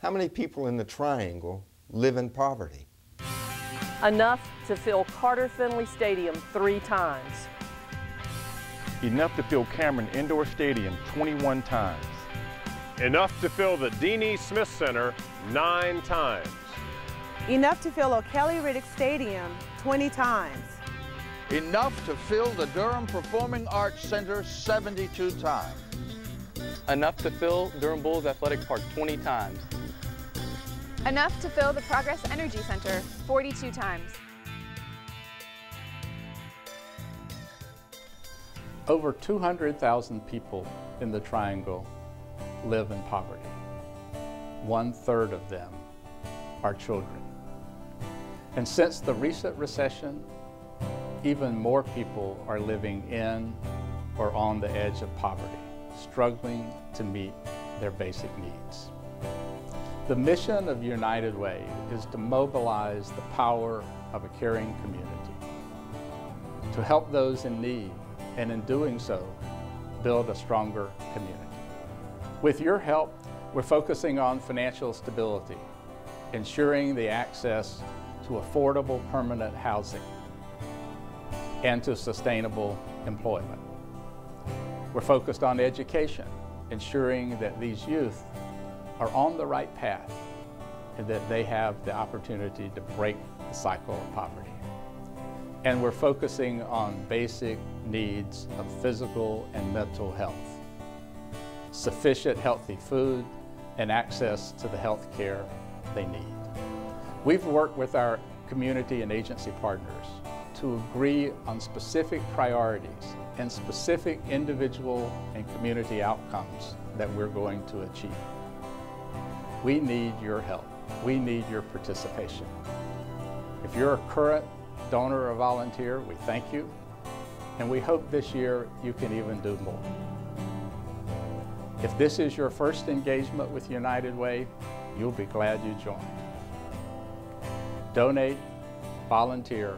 How many people in the Triangle live in poverty? Enough to fill Carter Finley Stadium three times. Enough to fill Cameron Indoor Stadium 21 times. Enough to fill the Dean E. Smith Center nine times. Enough to fill O'Kelly Riddick Stadium 20 times. Enough to fill the Durham Performing Arts Center 72 times. Enough to fill Durham Bulls Athletic Park 20 times. Enough to fill the Progress Energy Center 42 times. Over 200,000 people in the Triangle live in poverty. One third of them are children. And since the recent recession, even more people are living in or on the edge of poverty, struggling to meet their basic needs. The mission of United Way is to mobilize the power of a caring community, to help those in need, and in doing so, build a stronger community. With your help, we're focusing on financial stability, ensuring the access to affordable permanent housing, and to sustainable employment. We're focused on education, ensuring that these youth are on the right path and that they have the opportunity to break the cycle of poverty. And we're focusing on basic needs of physical and mental health, sufficient healthy food, and access to the health care they need. We've worked with our community and agency partners to agree on specific priorities and specific individual and community outcomes that we're going to achieve. We need your help. We need your participation. If you're a current donor or volunteer, we thank you, and we hope this year you can even do more. If this is your first engagement with United Way, you'll be glad you joined. Donate, volunteer,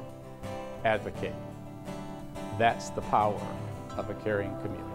advocate. That's the power of a caring community.